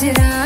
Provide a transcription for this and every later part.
did I?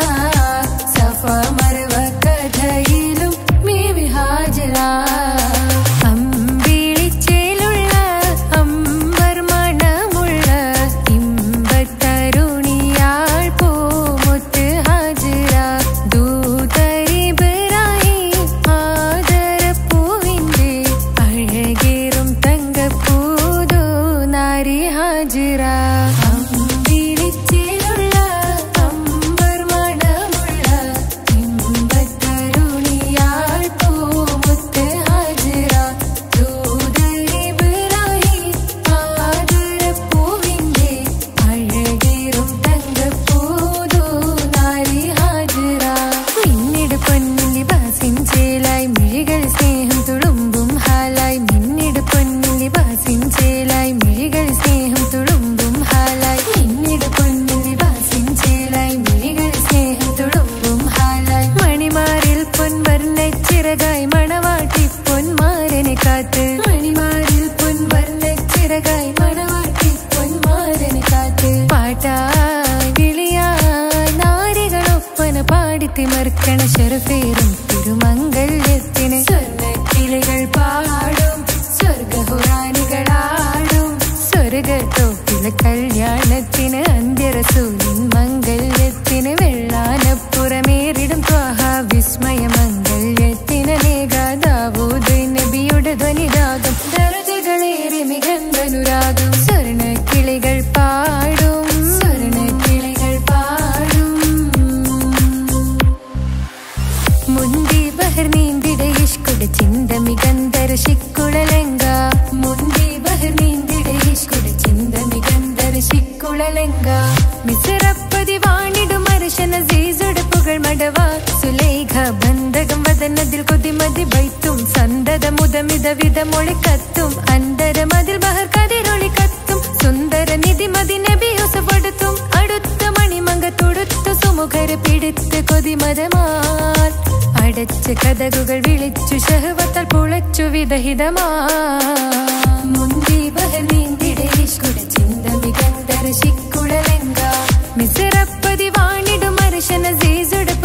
വിധമിതവിധ മൊഴി കത്തും അന്തരം അതിൽ ബഹർ കതിരൊളി കത്തും. സുന്ദര നിധിമതി നബി യൂസപ്പെടുത്തും അടുത്ത. മണിമങ്ക തൊടുത്തു സുമുഖരെ പിടിത്ത് കൊതിമതമാൽ അടച്ച് കഥകുകൾ വിളിച്ചു ഷഹവത്താൽ പുളച്ചു വിധഹിതമാ മുന്തി ബഹർ നീന്തിടെ ഇഷ്കുട ചിന്ത മികന്ദർ ശിക്കുടലെങ്ക മിസറപ്പതി വാണിടും മനുഷ്യന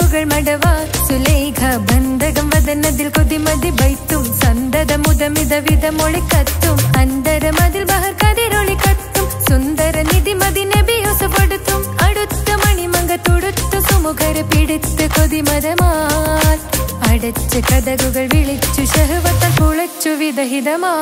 കണ്ണുകൾ മടവാ. സുലേഖ ബന്ധകം വതനതിൽ കൊതിമതി വൈത്തും. സന്തത മുതമിത വിതമൊളി കത്തും അന്തര മതിൽ ബഹർ കതിരൊളി കത്തും സുന്ദര നിധി മതി നബിയോസ് കൊടുത്തും അടുത്ത മണിമങ്ക തൊടുത്തു സുമുഖര് പിടിത്ത് കൊതിമതമാൽ. അടച്ച കഥകുകൾ വിളിച്ചു ഷഹവത്തൽ കുളച്ചു വിദഹിതമാ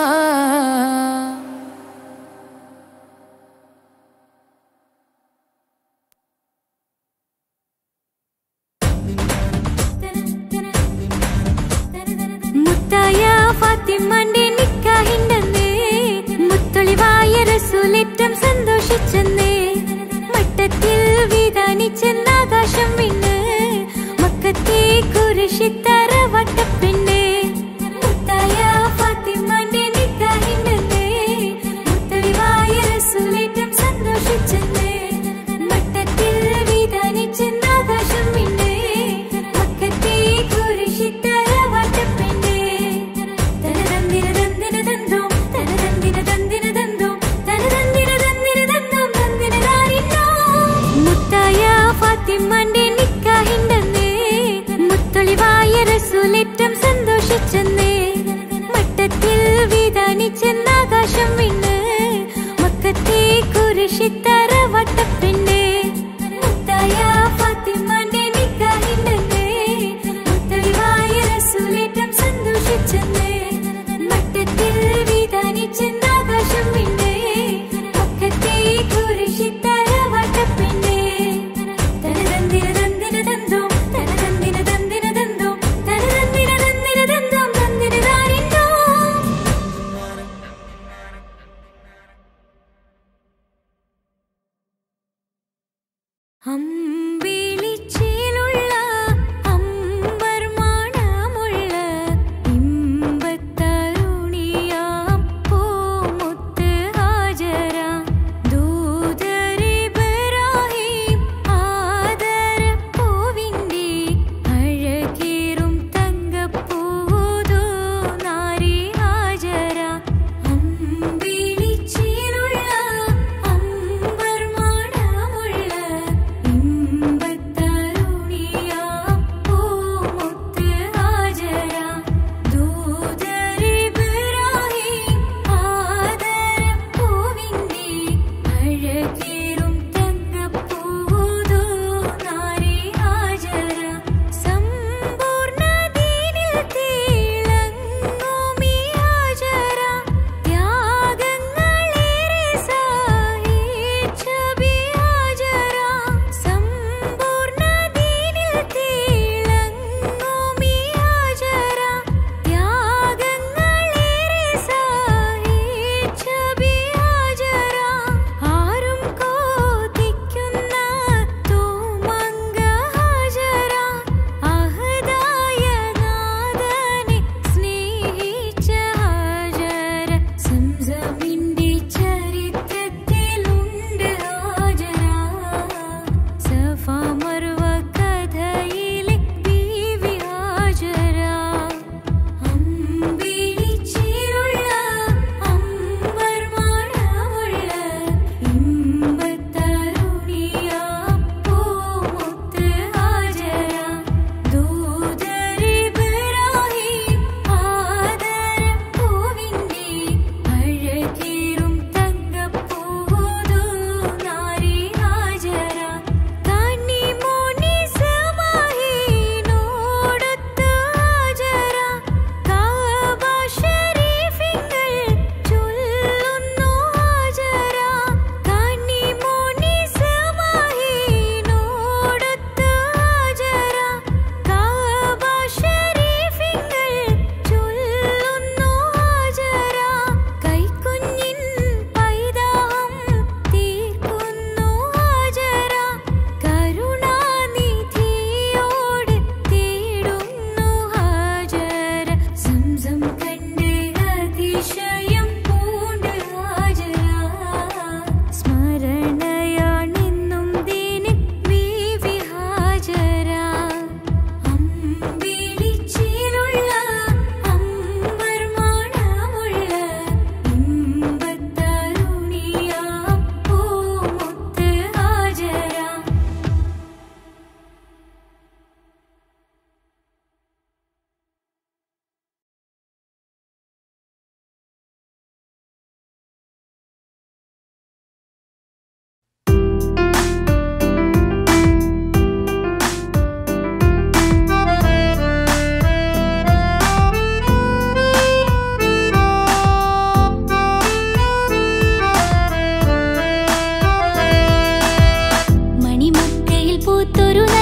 futuro.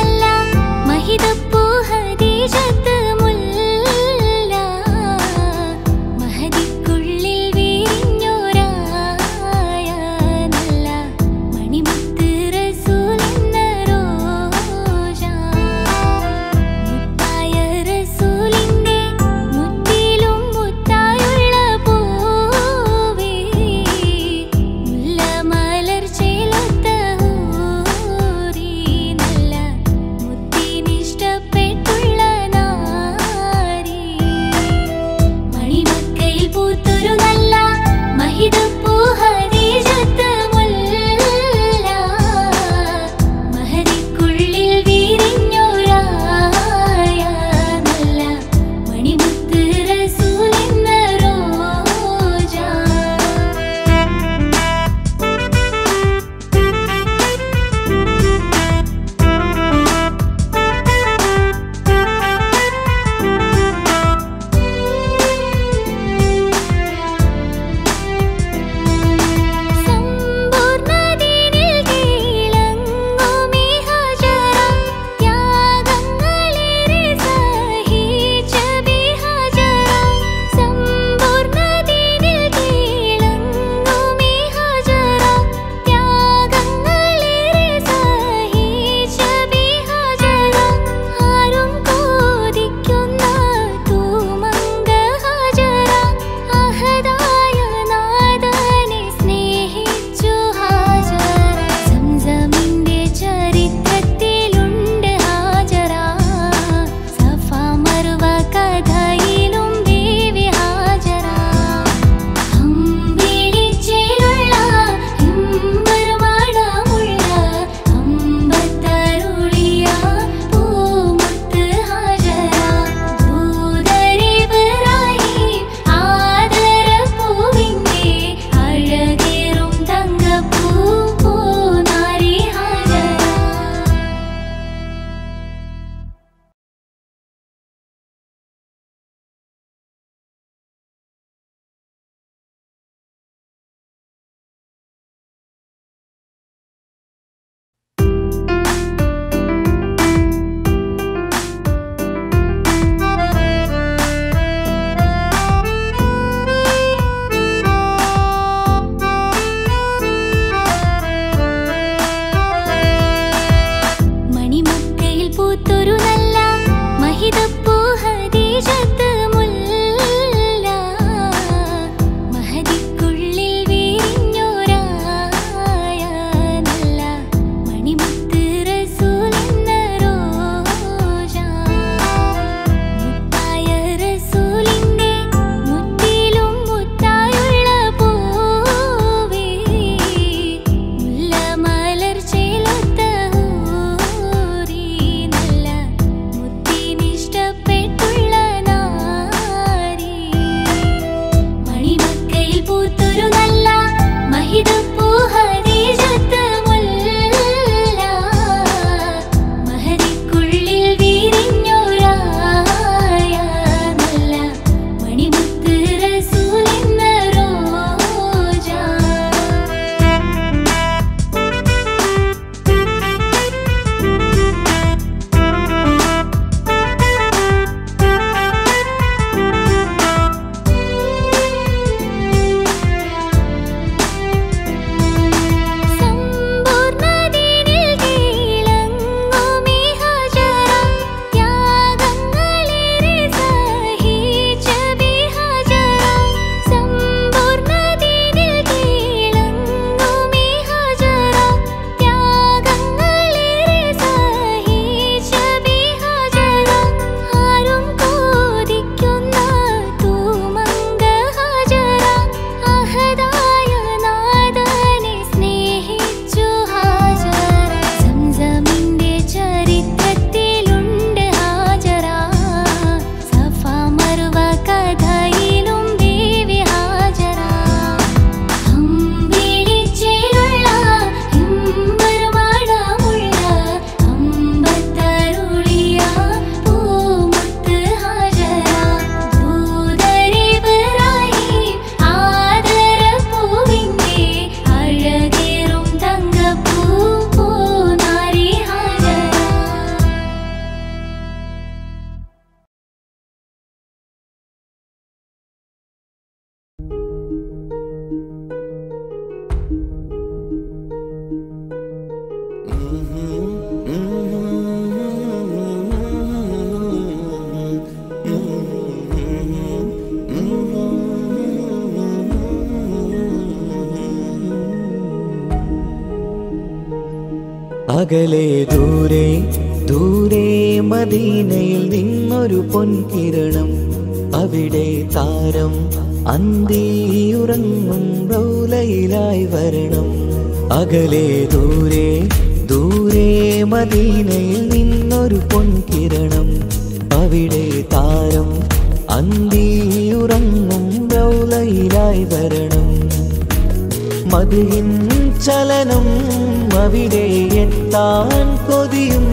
കൊതിയും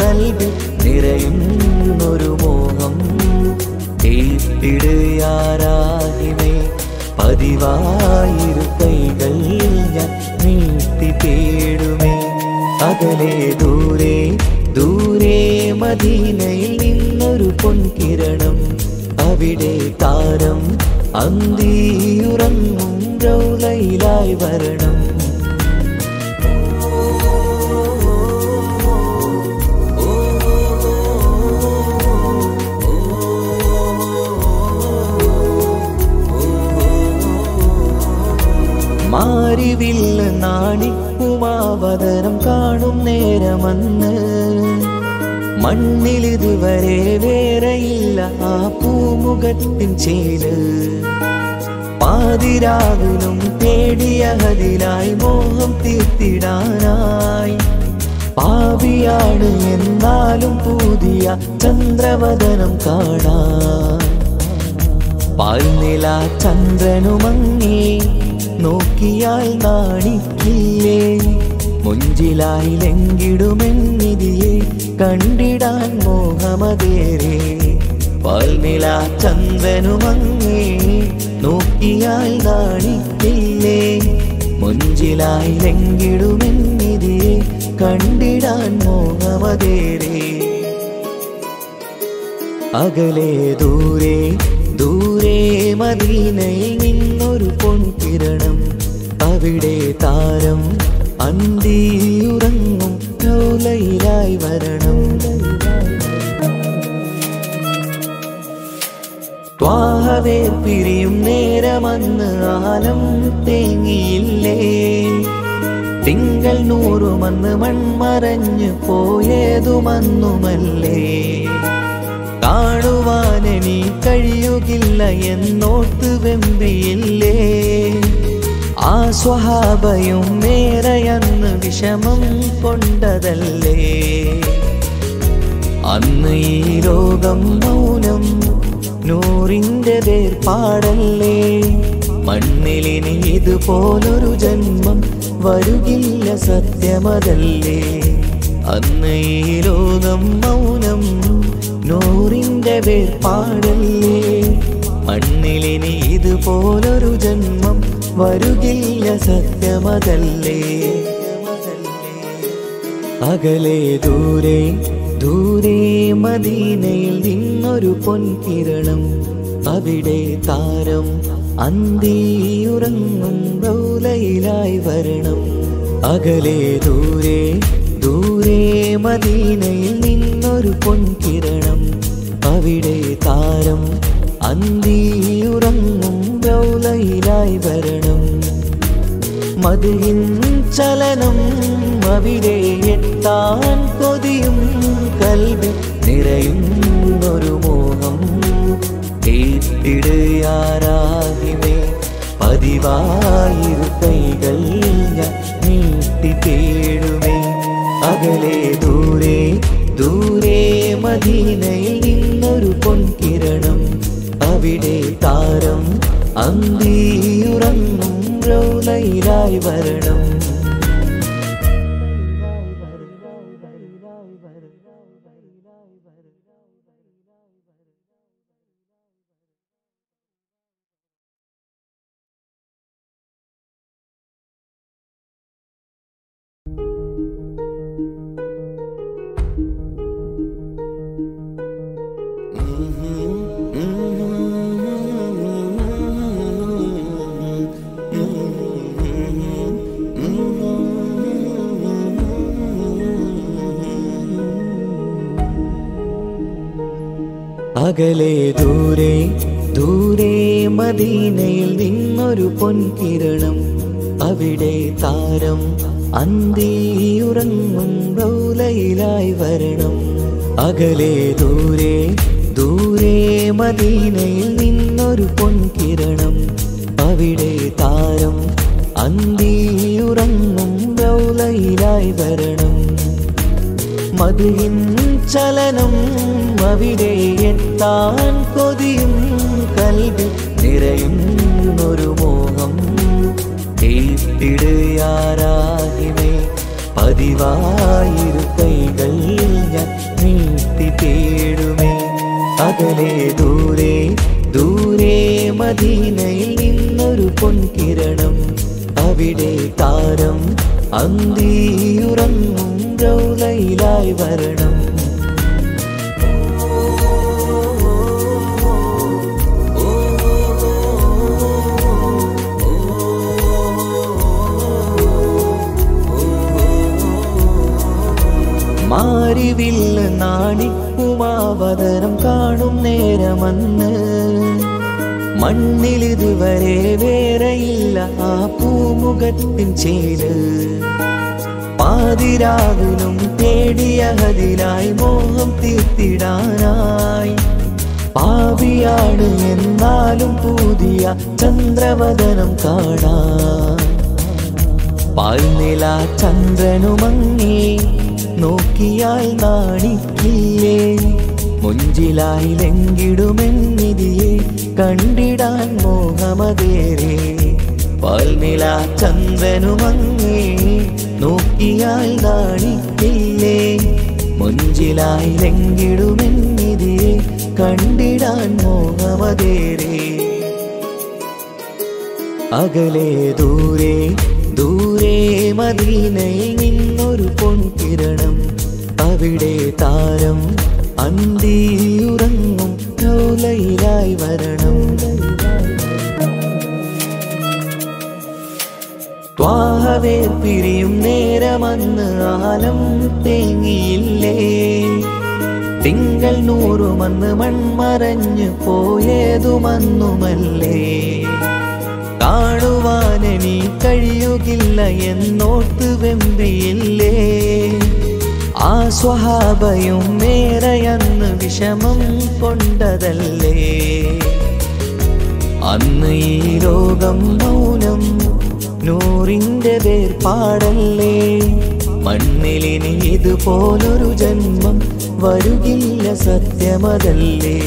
കൽവി നിറയുന്നൊരു മോഹം. തീപ്പിടയാരാഹിമേ പതിവായിരു കൈകൾ ഞാൻ നീട്ടി തേടുമേ. അകലെ ദൂരെ ദൂരെ മദീനയിൽ നിന്നൊരു പൊൻകിരണം. അവിടെ താരം അന്തിയുറങ്ങും റൗലയിലായി വരണം. നാണിക്കുമാവതരം കാണും നേരമന്ന്. മണ്ണിലിതുവരെ വേറെയില്ല ആ പൂമുഖത്തിൻ ചേൽ. പാതിരാവിലും തേടിയ ഹതിലായി മോഹം തീർത്തിടാനായി. പാവിയാണ് എന്നാലും പുതിയ ചന്ദ്രവദനം കാണാൻ. പാൽനില ചന്ദ്രനുമങ്ങി നോക്കിയാൽ നാണിക്കില്ലേ? മുഞ്ചിലായി ലംഘിടുമെന്നിതിയെ കണ്ടിടാൻ മോഹമതേരെ പാൽനില ചന്ദനുമങ്ങേ നോക്കിയാൽ നാണിക്കില്ലേ? മുഞ്ചിലായി ലംഘിടുമെന്നിതിയെ കണ്ടിടാൻ മോഹമതേരെ അകലെ ദൂരെ ദൂരെ മദീനയിൽ നിന്നൊരു കിരണം അവിടെ താരം. അന്തിയുറങ്ങും കൗലയിലായി വരണം. വാഹവേ പിരിയും നേരമന്ന് ആലം തേങ്ങിയില്ലേ? തിങ്കൾ നൂറുമന്ന് മൺമറഞ്ഞു പോയതുമന്നുമല്ലേ? കാണുവാനെനി കഴിയുകില്ല എന്നോർത്ത് വെമ്പിയില്ലേ? ആ സ്വഹാബയും മേറയന്ന് വിഷമം കൊണ്ടതല്ലേ? അന്ന് ഈ ലോകം മൗനം നൂറിന്റെ വേർപാടല്ലേ? മണ്ണിലിനി ഇതുപോലൊരു ജന്മം വരുകില്ല സത്യമതല്ലേ? അന്ന് ഈ ലോകം മൗനം നൂറിന്റെ വേർപാടല്ലേ? മണ്ണിലിനി ഇതുപോലൊരു ജന്മം വരുകില്ല സത്യമതല്ലേ? അകലെ ദൂരെ ദൂരെ മദീനയിൽ നിന്നൊരു പൊൻകിരണം. അവിടെ താരം അന്തിയുറങ്ങും റൗലയിലായി വരണം. അകലെ ദൂരെ ദൂരെ മദീനയിൽ നിന്നൊരു പൊൻകിരണം. അവിടെ താരം അന്തിയുറങ്ങും ബ്രൗലയിലായി വരണം. മതിയിൻ ചലനം അവിടെ എത്താൻ കൊതിയും കൽവി നിറയുന്നൊരു മോഹം. കേട്ടിടുയാരാഹിമേ പതിവായിരു കൈകൾ ഞാൻ നീട്ടി തേടുമേ. അകലെ ദൂരെ ദൂരെ മദീനയിൽ നിന്നൊരു പൊൻകിരണം. അവിടെ താരം അന്തിയുറങ്ങും റൗലയിലായി വരണം. അകലെ ദൂരെ ദൂരെ മദീനയിൽ നിന്നൊരു പൊൻകിരണം. അവിടെ താരം അന്തിയുറങ്ങും റൗലയിലായി വരണം. അകലെ ദൂരെ ദൂരെ മദീനയിൽ നിന്നൊരു പൊൻകിരണം. അവിടെ താരം അന്തിയുറങ്ങും റൗലയിലായി വരണം. മതിയിൻ ചലനം അവിടെ എത്താൻ കൊതിയും കൽവി നിറയുന്നൊരു മോഹം. കേട്ടിടുയാരാഹിമേ പതിവായിരു ഞാൻ നീട്ടി തേടുമേ. അകലെ ദൂരെ ദൂരെ മദീനയിൽ നിന്നൊരു പൊൻകിരണം. അവിടെ താരം അന്തിയുറങ്ങും റൗലയിലായി വരണം. മാറിവില്ല് നാണിക്കുമാവതരം കാണും നേരമന്ന്. മണ്ണിലിതുവരെ വേറെയില്ല ആ പൂമുഖത്തിൻ ചേര് പാതിരാവിലും തേടിയ മോഹം തീർത്തിടാനായി. പാവിയാണ് എന്നാലും പുതിയ ചന്ദ്രവദനം കാണാൻ. പാൽനില ചന്ദ്രനുമങ്ങി നോക്കിയാൽ നാണിക്കില്ലേ? മുഞ്ചിലായി ലങ്കിടുമെന്നിതിയെ കണ്ടിടാൻ മോഹമതേരെ പാൽനില ചന്ദ്രനുമങ്ങി നോക്കിയാൽ നാണിക്കില്ലേ? മുഞ്ചിലായി ലങ്കിടുമെന്നിതിയെ കണ്ടിടാൻ മോഹമതേരെ അകലെ ദൂരെ ദൂരെ മദീനയിൽ നിന്നൊരു പൊൻകിരണം. അവിടെ താരം അന്തിയുറങ്ങും കൗലയിലായി വരണം. ത്വാഹവേ പിരിയും നേരമന്ന് ആലം തേങ്ങിയില്ലേ? തിങ്കൾ നൂറുമന്ന് മൺമറഞ്ഞു പോയതുമന്നുമല്ലേ? കാണുവാനെനി കഴിയുകില്ല എന്നോർത്ത് വെമ്പിയില്ലേ? ആ സ്വഹാബയും മേറയന്ന് വിഷമം കൊണ്ടതല്ലേ? അന്ന് ഈ ലോകം മൗനം നൂറിന്റെ വേർപാടല്ലേ? മണ്ണിലിനി ഇതുപോലൊരു ജന്മം വരുകില്ല സത്യമതല്ലേ?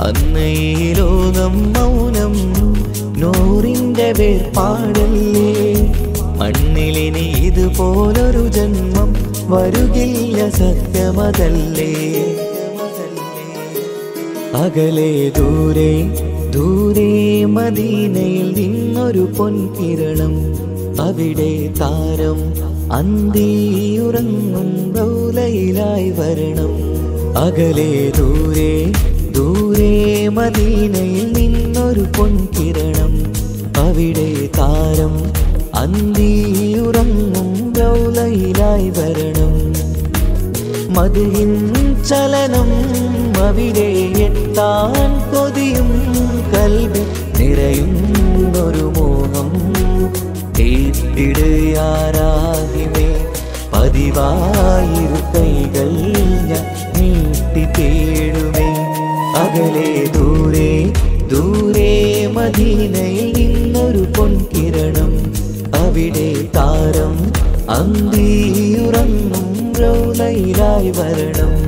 അന്ന് ഈ ലോകം മൗനം നൂറിന്റെ വേർപാടല്ലേ? മണ്ണിലിനി ഇതുപോലൊരു ജന്മം വരുകില്ല സത്യമതല്ലേ? അകലെ ദൂരെ ദൂരെ മദീനയിൽ നിന്നൊരു പൊൻകിരണം. അവിടെ താരം അന്തിയുറങ്ങും റൗലയിലായി വരണം. അകലെ ദൂരെ ദൂരെ മദീനയിൽ നിന്നൊരു പൊൻകിരണം. അവിടെ താരം അന്തിയുറങ്ങും റൗലയിലായി വരണം. മതിയിൻ ചലനം അവിടെ എത്താൻ കൊതിയും കൽവി നിറയും നിറയുന്നൊരു മോഹം. കേട്ടിടയാരാകിമേ പതിവായിരു കൈകൾ ഞാൻ നീട്ടി തേടുമേ. അകലെ ദൂരെ മദീനയിൽ നിന്നൊരു പൊൻകിരണം. അവിടെ താരം അന്തിയുറങ്ങും റൗലയിലായി വരണം.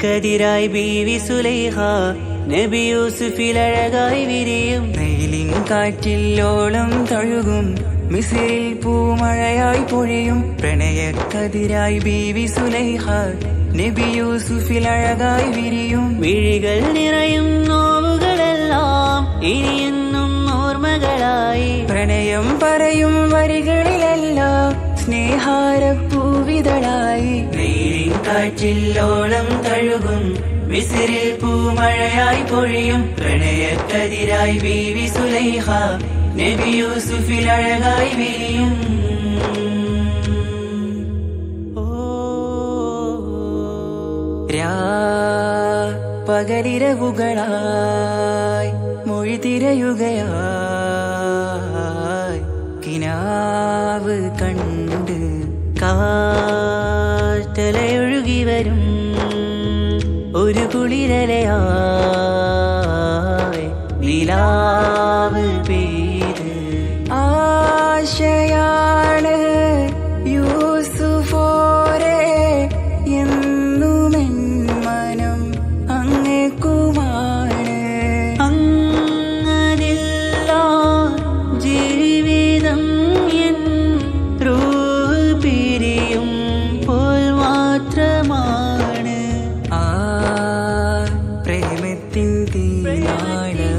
പ്രണയക്കതിരായി ബീവി സുലൈഹ നബി യൂസുഫിൽ അഴകായി വിരിയും. നീലിൻ കാറ്റില്ലോളം തഴുകും മിസിൽ പൂമഴയായി പൊഴിയും. പ്രണയക്കതിരായി ബീവി സുലൈഹ നബി യൂസുഫിൽ അഴകായി വിരിയും. വിഴികൾ നിറയും നോവുകളെല്ലാം ഇനിയെന്നും ഓർമ്മകളായി. പ്രണയം പറയും വരികളിലെല്ലാം സ്നേഹാരപ്പൂവിതളായി. ഓളം തഴുകും. വിസിരിൽ പൂമഴയായി പൊഴിയും. പ്രണയക്കതിരായി ബീവി സുലൈഹ. നബി യൂസുഫിൽ അഴകായി വിരിയും. പകലിരവുകളായി മൊഴി തിരയുകയായി കിനാവ് കണ്ട് കാറ്റലയൊഴുകി വരും ഒരു കുളിരലയാ. നിലാവ് be you.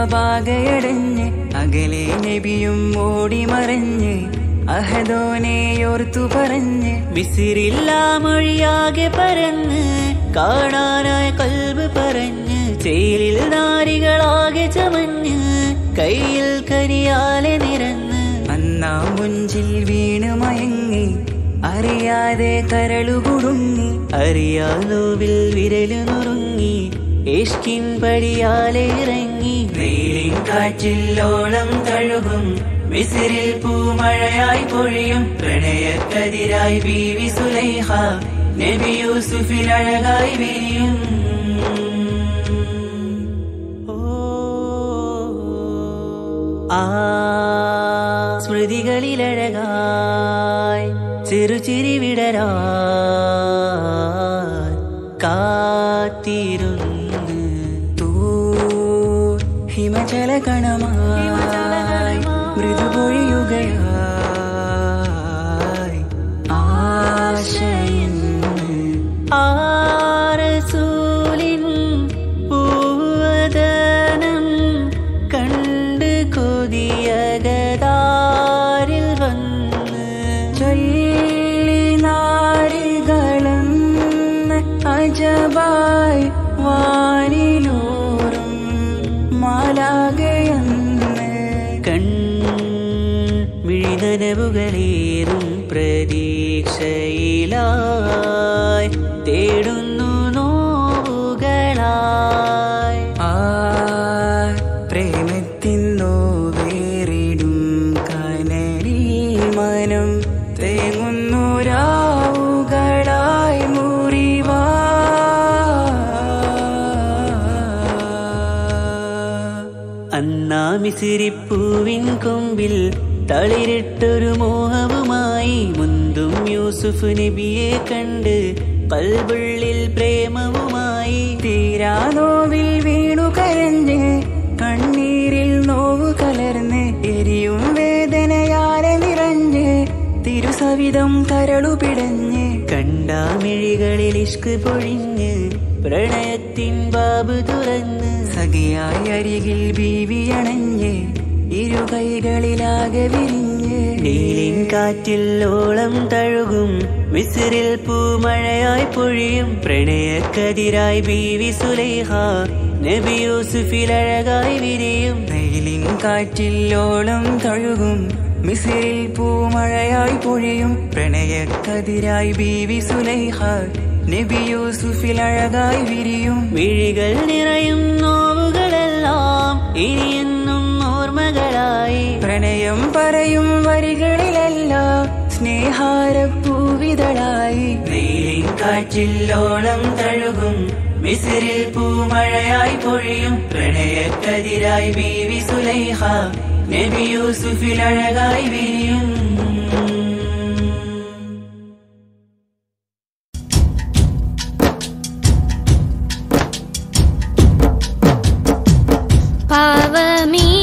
ബാബാകയടഞ്ഞ് അകലെ നബിയും ഓടി മറഞ്ഞ് അഹദോനെയോർത്തു പറഞ്ഞ് വിസിരില്ല മൊഴിയാകെ പരന്ന് കാണാനായ കൽബ് പറഞ്ഞ് ചേലിൽ നാരികളാകെ ചമഞ്ഞ് കയ്യിൽ കരിയാലെ നിരന്ന് അന്നാ മുഞ്ചിൽ വീണ് മയങ്ങി അറിയാതെ കരളുകുടുങ്ങി അറിയാലോവിൽ വിരലു നുറുങ്ങി ഏഷ്കിൻ പടിയാലെ ഇറങ്ങി കാറ്റില്ലോളം തഴുകും. വിസിരിൽ പൂമഴയായി പൊഴിയും. പ്രണയക്കതിരായി ബീവി സുലൈഹ നബി യൂസുഫിൽ അഴകായി വിരിയും. ആ സ്മൃതികളിലഴകായി കാത്തിരുന്ന് ഹിമചല കണമായി. മൃദുപൊഴിയുകയായി തളിരിട്ടൊരു മോഹവുമായി മുന്തും യൂസുഫ് നബിയെ കണ്ട് കൽവുള്ളിൽ പ്രേമവുമായി തീരാ നോവിൽ വീണു കരഞ്ഞ് കണ്ണീരിൽ നോവ് കലർന്ന് എരിയും വേദനയാലെ നിറഞ്ഞ് തിരുസവിധം കരളു പിടഞ്ഞ് കണ്ടാമിഴികളിൽ ഇഷ്ക് പൊഴിഞ്ഞ് പ്രണയത്തിൻ ബാബ് തുറന്ന് സഖിയായി അരികിൽ ബീവി അണഞ്ഞ് ഇരു കൈകളിലാകെ വിരിഞ്ഞ്. നീലിൻ കാറ്റിൽ ഓളം തഴുകും. മിസിറിൽ പൂമഴയായി പൊഴിയും. പ്രണയക്കതിരായി ബീവി സുലൈഹ. നബി യൂസുഫിൽ അഴകായി വിരിയും. വെയിലിൻ കാറ്റിൽ ഓളം തഴുകും. മിസിറിൽ പൂമഴയായി പൊഴിയും. പ്രണയക്കതിരായി ബീവി സുലൈഹ. നബി യൂസുഫിൽ അഴകായി വിരിയും. വിഴികൾ നിറയും നോവുകളെല്ലാം. ഓർമ്മകളായി പ്രണയം പറയും വരികളിലെല്ലാം. സ്നേഹാരപ്പൂവിതളായി. വെയിലിൻ കാറ്റിൽ ഓളം തഴുകും. മിസിറിൽ പൂമഴയായി പൊഴിയും. പ്രണയക്കതിരായി ബീവി സുലൈഹ. നബി യൂസുഫിൽ അഴകായി വിരിയും. പാവമീ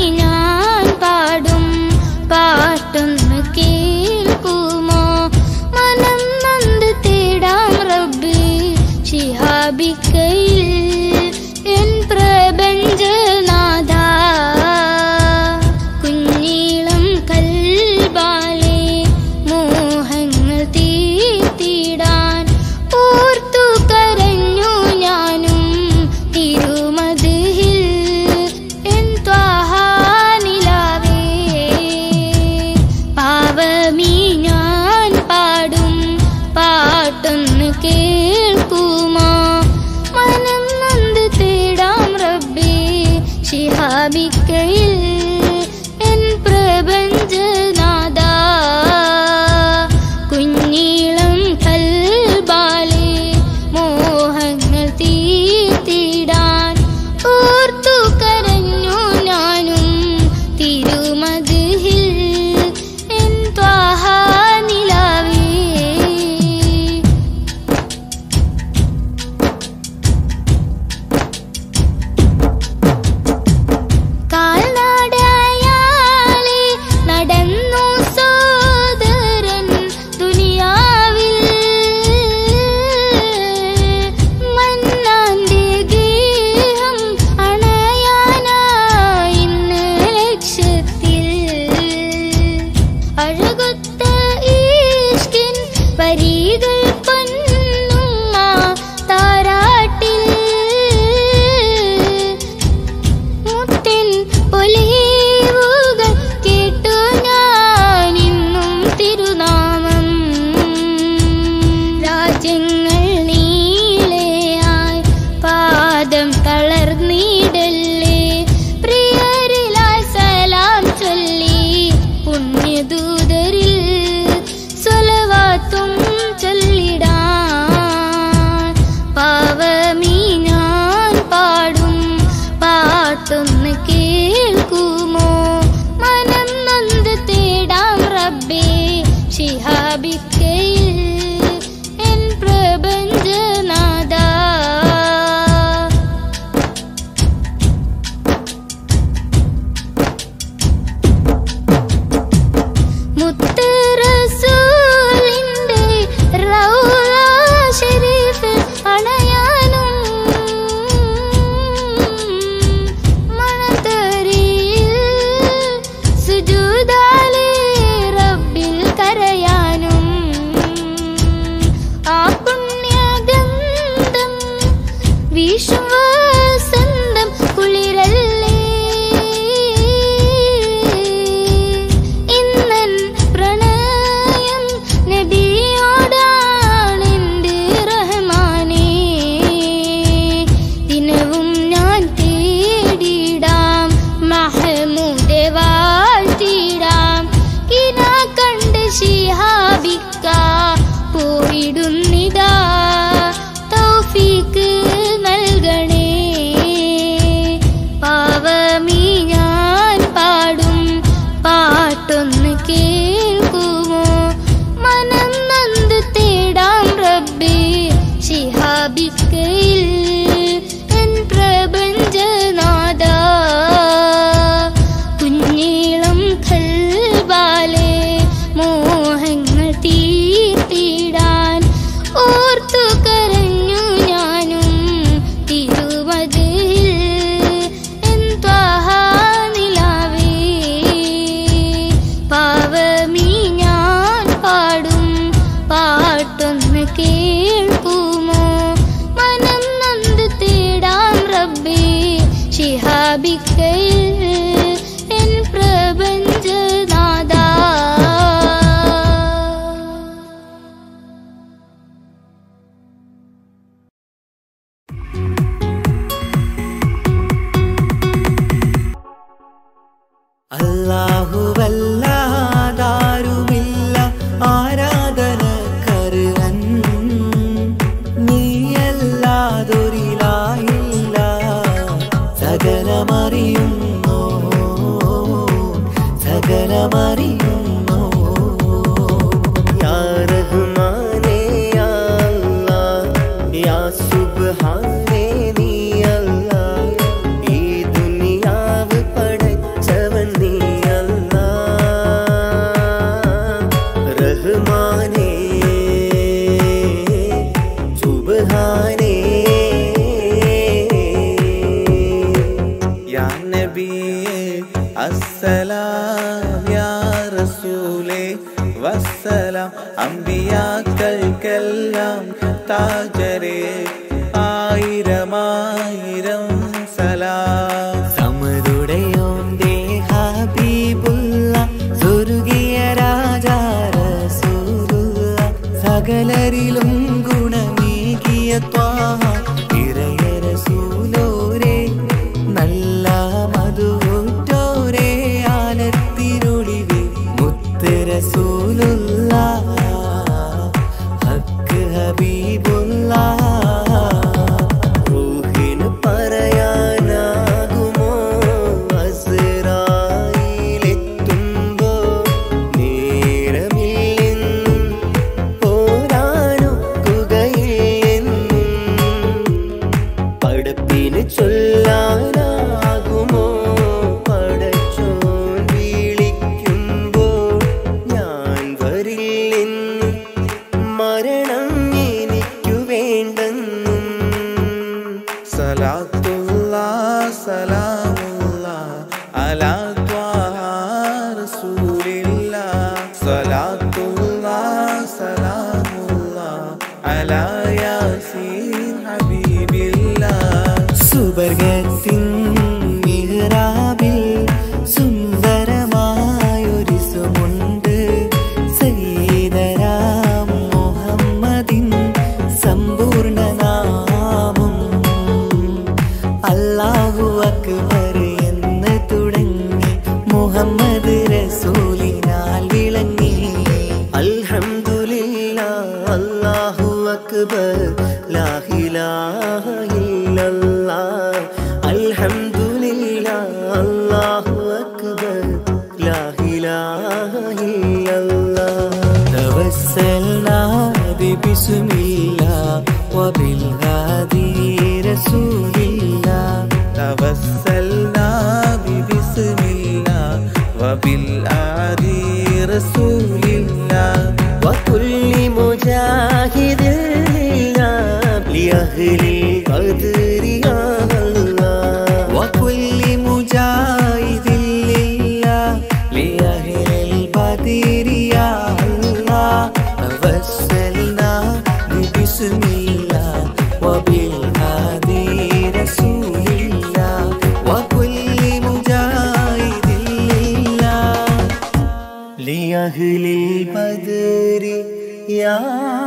yeah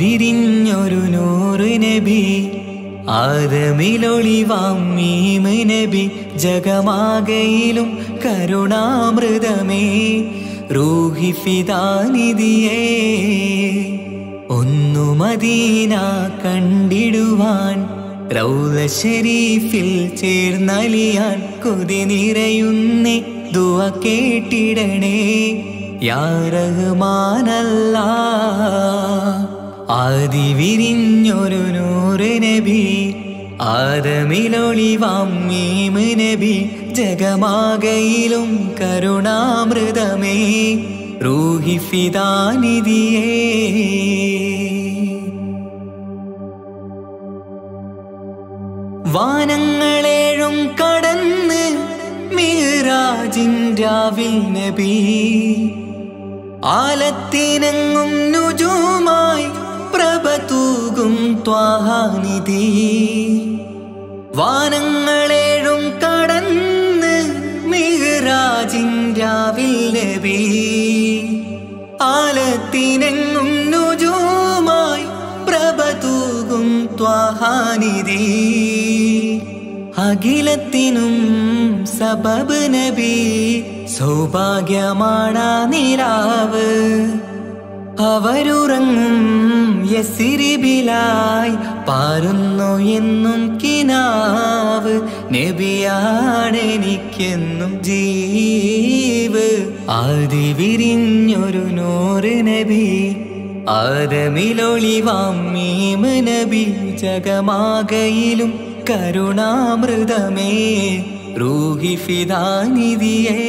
വിരിഞ്ഞൊരു നൂറ് നബി ആദമിലൊളിവാം നബി ജഗമാകയിലും കരുണാമൃതമേ റൂഹി ഫിദാനിധിയേ ഒന്നു മദീന കണ്ടിടുവാൻ റൗല ഷെരീഫിൽ ചേർന്നലിയാൻ കൊതി നിറയുന്നേ ദുവ കേട്ടിടണേ യാ റഹ്മാനല്ല. ആദി വിരിഞ്ഞൊരു നൂറ് നബി ആദമിലൊളിവാം മീമ് നബി ജഗമാകയിലും കരുണാമൃതമേ റൂഹി ഫിദാനിധിയേ വാനങ്ങളേഴും കടന്ന് മീറാജിൻരാവിൽ നബി ആലത്തിനങ്ങും നുജുമായി പ്രഭ തൂകും ത്വാഹാനിധി. വാനങ്ങളേഴും കടന്ന് മിഹ്റാജിൻരാവിൽ നബി ആലത്തിനെങ്ങും നുജുമായി പ്രഭ ത്വാഹാനിധി. അഖിലത്തിനും സബബ് നബി സൗഭാഗ്യമാണ നിലാവ്. അവരുറങ്ങും യസിരിബിലായി പാരുന്നു എന്നും കിനാവ്. നബിയാണെനിക്കെന്നും ജീവ്. ആദി വിരിഞ്ഞൊരു നൂറ് നബി. ആദമിലൊളിവാം മീമ് നബി. ജഗമാകയിലും കരുണാമൃതമേ. റൂഹി ഫിദാനിധിയേ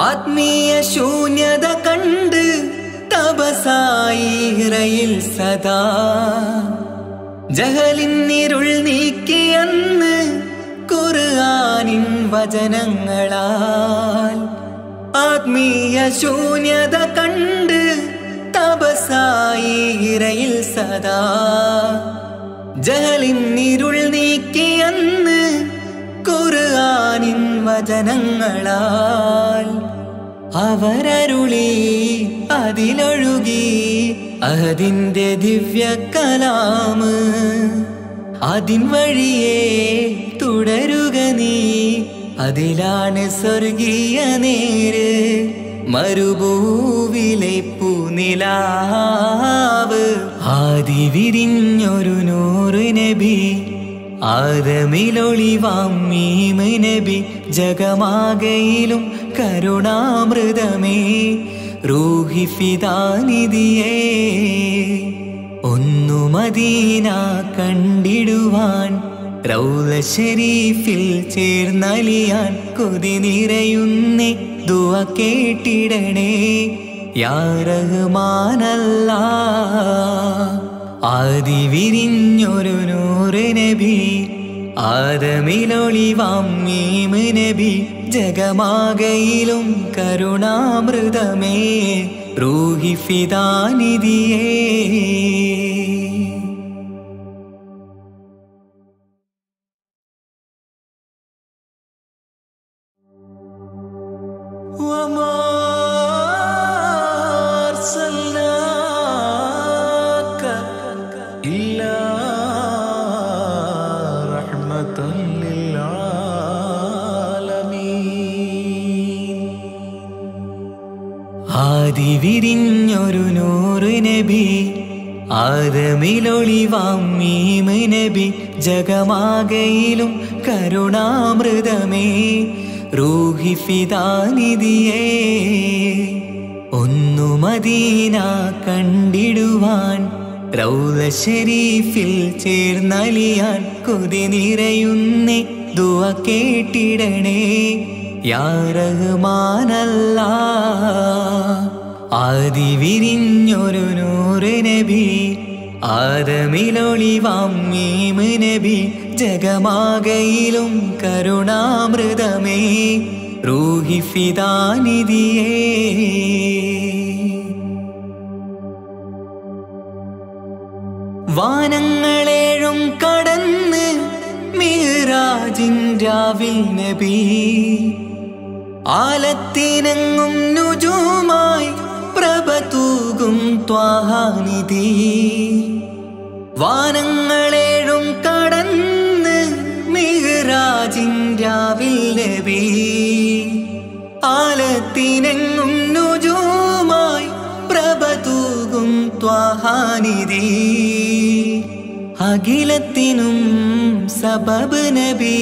ആത്മീയ ശൂന്യത കണ്ട് തപസായി ഇറയിൽ സദാ. ജഹലിന്നിരുൾ നീക്കിയെന്ന് കുറുകാനിൻ വചനങ്ങളാൽ. ആത്മീയ ശൂന്യത കണ്ട് തപസായി ഇറയിൽ സദാ. ജഹലിന്നിരുൾ നീക്കിയന്ന് ഖുർആനിൻ വചനങ്ങളാൽ അവരരുളി അതിലൊഴുകി അതിന്റെ ദിവ്യ കലാമ് അതിൻ വഴിയേ തുടരുക നീ. അതിലാണ് സ്വർഗീയ നേര് മരുഭൂവിലെ പൂനിലാവ് ആദി വിരിഞ്ഞൊരു നൂറ് നബി ആദമിലൊളിവാം നബി ജഗമാകയിലും കരുണാമൃതമേ. റൂഹി ഫിദാനിധിയേ ഒന്നു മദീന കണ്ടിടുവാൻ. റൗല ഷരീഫിൽ ചേർന്നലിയാൻ കൊതി നിറയുന്നേ ദുവ കേട്ടിടണേ. യാ റഹ്മാനല്ല. ആദി വിരിഞ്ഞൊരു നൂറ് നബി ആദമിലൊളിവാമീമ് നബി ജഗമാകയിലും കരുണാമൃതമേ റൂഹി ഫിദാനിധിയേ വമ ആദമിലൊളിവാം മീമ് നബി ജഗമാകയിലും കരുണാമൃതമേ. റൂഹി ഫിദാനിധിയേ ഒന്നു മദീന കണ്ടിടുവാൻ. റൗല ശരീഫിൽ ചേർന്നലിയാൻ കൊതി നിറയുന്നേ ദുവ കേട്ടിടണേ. യാ റഹ്മാനല്ല ആദി വിരിഞ്ഞൊരു നൂറ് നബി ആദമിലൊളിവാം മീമ് നബി ജഗമാകയിലും കരുണാമൃതമേ. റൂഹി ഫിദാനിധിയേ വാനങ്ങളേഴും കടന്ന് മീറാജിൻരാവിൽ നബി. ആലത്തിനങ്ങും നുജുമായി പ്രഭ തൂകും ത്വാഹാനിധി. വാനങ്ങളേഴും കടന്ന് മിഹ്റാജിൻരാവിൽ നബി ആലത്തിനെങ്ങും നുജൂമായി പ്രഭ തൂകും ത്വാഹാനിധി. അഖിലത്തിനും സബബ് നബി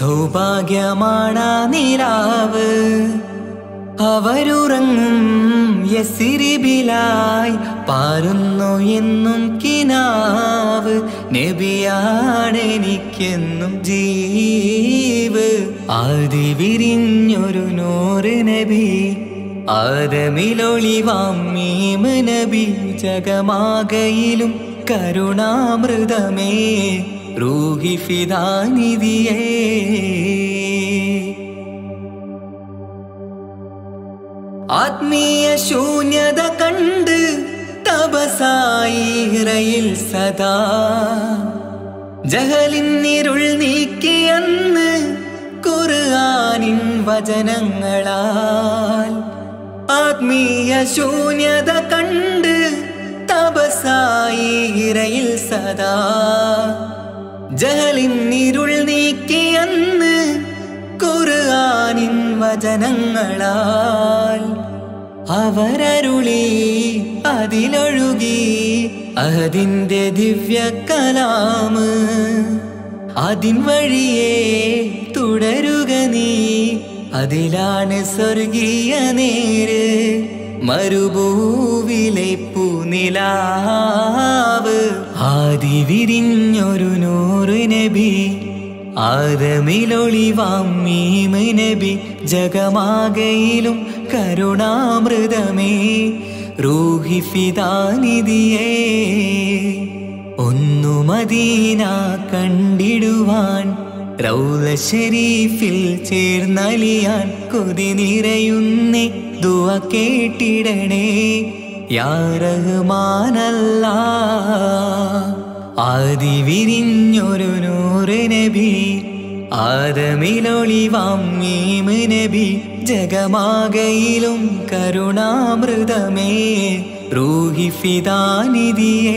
സൗഭാഗ്യമാണ നിലാവ്. അവരുറങ്ങും യസിരിബിലായി പാരുന്നു എന്നും കിനാവ്. നബിയാണെനിക്കെന്നും ജീവ്. ആദി വിരിഞ്ഞൊരു നൂറ് നബി. ആദമിലൊളിവാം മീമ് നബി. ജഗമാകയിലും കരുണാമൃതമേ. റൂഹി ഫിദാനിധിയേ ആത്മീയ ശൂന്യത കണ്ട് തപസായി ഇറയിൽ സദാ. ജഹലിന്നിരുൾ നീക്കിയെന്ന് കുറുകാനിൻ വചനങ്ങളാൽ. ആത്മീയ ശൂന്യത കണ്ട് തപസായി ഇറയിൽ സദാ. ജഹലിന്നിരുൾ നീക്കിയെന്ന് ഖുർആനിൻ വചനങ്ങളാൽ അവരരുളി അതിലൊഴുകി അഹതിന്റെ ദിവ്യ കലാമ് അതിൻ വഴിയേ തുടരുക നീ. അതിലാണ് സ്വർഗീയ നേര് മരുഭൂവിലെ പൂനിലാവ് ആദി വിരിഞ്ഞൊരു നൂറ് നബി ആദമിലൊളിവാം മീമ് നബി ജഗമാകയിലും കരുണാമൃതമേ. റൂഹി ഫിദാനിധിയേ ഒന്നു മദീന കണ്ടിടുവാൻ. റൗല ഷെരീഫിൽ ചേർന്നലിയാൻ കൊതി നിറയുന്നേ ദുവ കേട്ടിടണേ. യാ റഹ്മാനല്ല. ആദി വിരിഞ്ഞൊരു നൂറ് നബി ആദമിലൊളിവാം മീമ് നബി ജഗമാകയിലും കരുണാമൃതമേ റൂഹി ഫിദാനിധിയേ.